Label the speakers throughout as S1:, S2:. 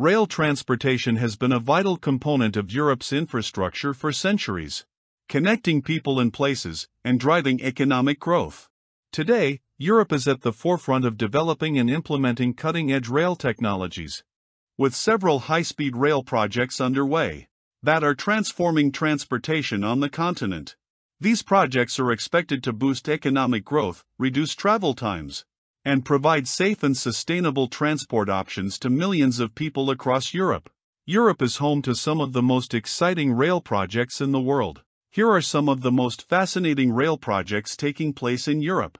S1: Rail transportation has been a vital component of Europe's infrastructure for centuries, connecting people and places and driving economic growth. Today, Europe is at the forefront of developing and implementing cutting edge rail technologies, with several high speed rail projects underway that are transforming transportation on the continent. These projects are expected to boost economic growth, reduce travel times, and provide safe and sustainable transport options to millions of people across Europe. Europe is home to some of the most exciting rail projects in the world. Here are some of the most fascinating rail projects taking place in Europe.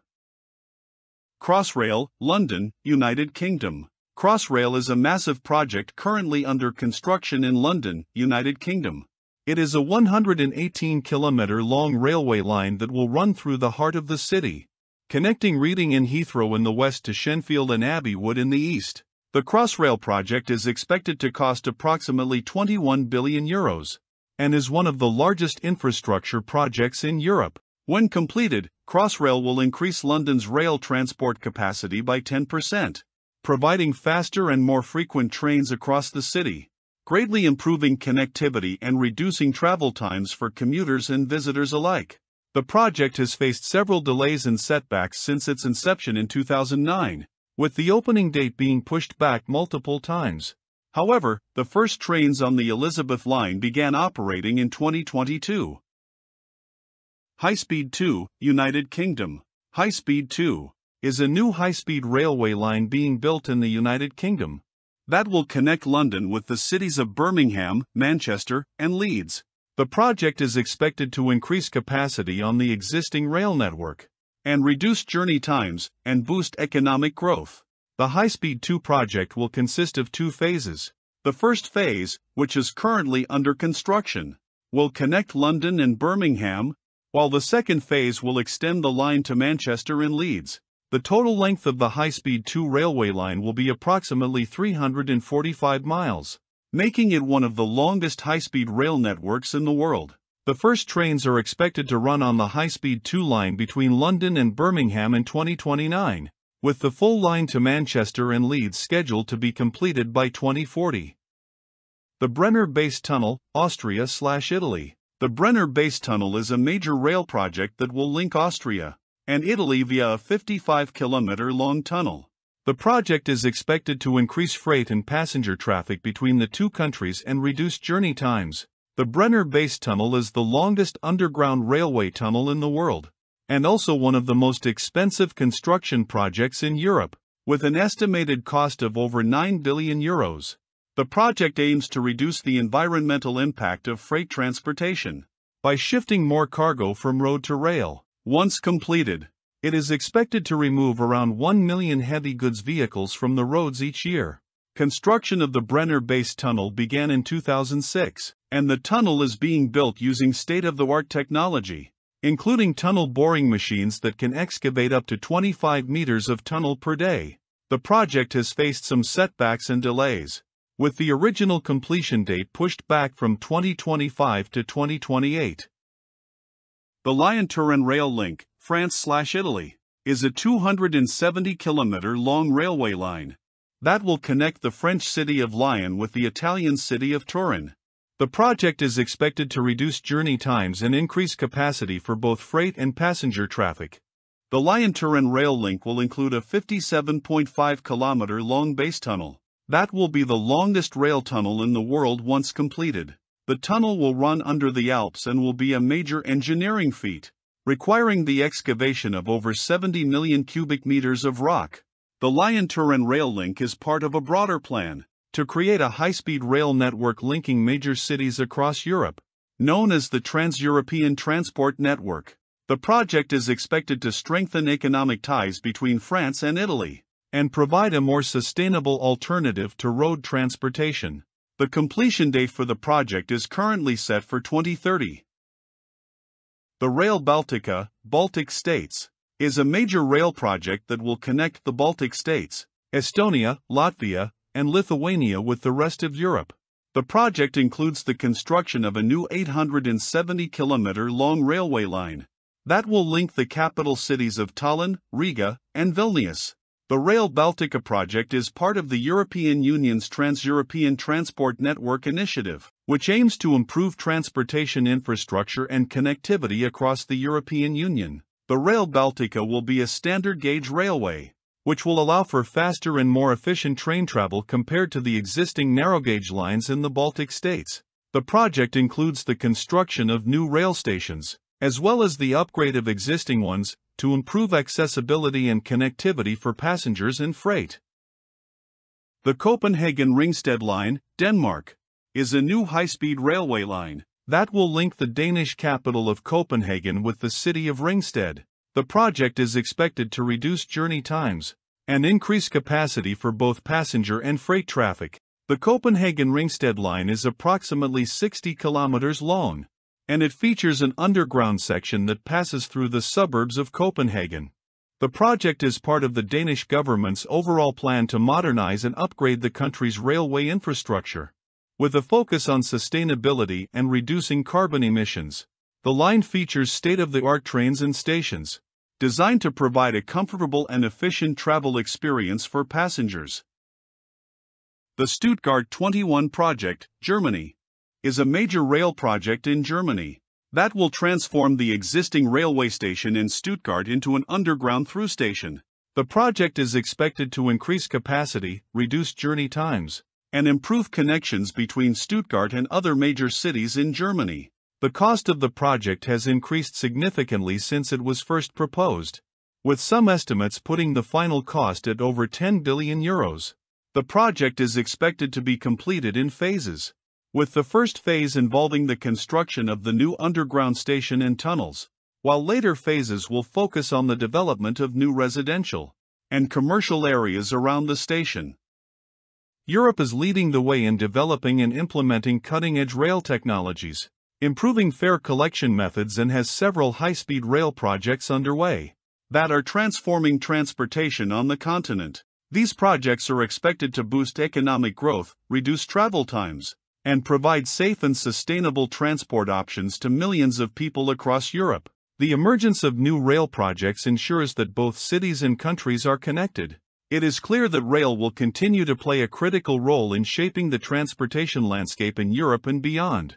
S1: Crossrail, London, United Kingdom. Crossrail is a massive project currently under construction in London, United Kingdom. It is a 118 kilometer long railway line that will run through the heart of the city connecting Reading and Heathrow in the west to Shenfield and Abbey Wood in the east. The Crossrail project is expected to cost approximately 21 billion euros and is one of the largest infrastructure projects in Europe. When completed, Crossrail will increase London's rail transport capacity by 10%, providing faster and more frequent trains across the city, greatly improving connectivity and reducing travel times for commuters and visitors alike. The project has faced several delays and setbacks since its inception in 2009, with the opening date being pushed back multiple times. However, the first trains on the Elizabeth line began operating in 2022. High Speed 2, United Kingdom. High Speed 2 is a new high speed railway line being built in the United Kingdom that will connect London with the cities of Birmingham, Manchester, and Leeds. The project is expected to increase capacity on the existing rail network and reduce journey times and boost economic growth. The High Speed 2 project will consist of two phases. The first phase, which is currently under construction, will connect London and Birmingham, while the second phase will extend the line to Manchester and Leeds. The total length of the High Speed 2 railway line will be approximately 345 miles making it one of the longest high speed rail networks in the world. The first trains are expected to run on the high speed 2 line between London and Birmingham in 2029, with the full line to Manchester and Leeds scheduled to be completed by 2040. The Brenner Base Tunnel, Austria Italy. The Brenner Base Tunnel is a major rail project that will link Austria and Italy via a 55 kilometer long tunnel. The project is expected to increase freight and passenger traffic between the two countries and reduce journey times. The Brenner Base Tunnel is the longest underground railway tunnel in the world, and also one of the most expensive construction projects in Europe, with an estimated cost of over 9 billion euros. The project aims to reduce the environmental impact of freight transportation by shifting more cargo from road to rail. Once completed, it is expected to remove around 1 million heavy goods vehicles from the roads each year. Construction of the Brenner Base Tunnel began in 2006, and the tunnel is being built using state of the art technology, including tunnel boring machines that can excavate up to 25 meters of tunnel per day. The project has faced some setbacks and delays, with the original completion date pushed back from 2025 to 2028. The Lyon-Turin Rail Link, France/Italy, is a 270 kilometer long railway line that will connect the French city of Lyon with the Italian city of Turin. The project is expected to reduce journey times and increase capacity for both freight and passenger traffic. The Lyon-Turin rail link will include a 57.5 kilometer long base tunnel. That will be the longest rail tunnel in the world once completed. The tunnel will run under the Alps and will be a major engineering feat requiring the excavation of over 70 million cubic meters of rock. The Lyon-Turin rail link is part of a broader plan to create a high-speed rail network linking major cities across Europe, known as the Trans-European Transport Network. The project is expected to strengthen economic ties between France and Italy and provide a more sustainable alternative to road transportation. The completion date for the project is currently set for 2030. The Rail Baltica, Baltic States, is a major rail project that will connect the Baltic states, Estonia, Latvia, and Lithuania with the rest of Europe. The project includes the construction of a new 870 kilometer long railway line that will link the capital cities of Tallinn, Riga, and Vilnius. The Rail Baltica project is part of the European Union's Trans-European Transport Network initiative, which aims to improve transportation infrastructure and connectivity across the European Union. The Rail Baltica will be a standard gauge railway, which will allow for faster and more efficient train travel compared to the existing narrow gauge lines in the Baltic states. The project includes the construction of new rail stations, as well as the upgrade of existing ones, to improve accessibility and connectivity for passengers and freight. The Copenhagen Ringsted Line, Denmark, is a new high speed railway line that will link the Danish capital of Copenhagen with the city of Ringsted. The project is expected to reduce journey times and increase capacity for both passenger and freight traffic. The Copenhagen Ringsted line is approximately 60 kilometers long, and it features an underground section that passes through the suburbs of Copenhagen. The project is part of the Danish government's overall plan to modernize and upgrade the country's railway infrastructure. With a focus on sustainability and reducing carbon emissions, the line features state of the art trains and stations, designed to provide a comfortable and efficient travel experience for passengers. The Stuttgart 21 project, Germany, is a major rail project in Germany that will transform the existing railway station in Stuttgart into an underground through station. The project is expected to increase capacity, reduce journey times, and improve connections between Stuttgart and other major cities in Germany. The cost of the project has increased significantly since it was first proposed, with some estimates putting the final cost at over 10 billion euros. The project is expected to be completed in phases, with the first phase involving the construction of the new underground station and tunnels, while later phases will focus on the development of new residential and commercial areas around the station. Europe is leading the way in developing and implementing cutting edge rail technologies, improving fare collection methods, and has several high speed rail projects underway that are transforming transportation on the continent. These projects are expected to boost economic growth, reduce travel times, and provide safe and sustainable transport options to millions of people across Europe. The emergence of new rail projects ensures that both cities and countries are connected. It is clear that rail will continue to play a critical role in shaping the transportation landscape in Europe and beyond.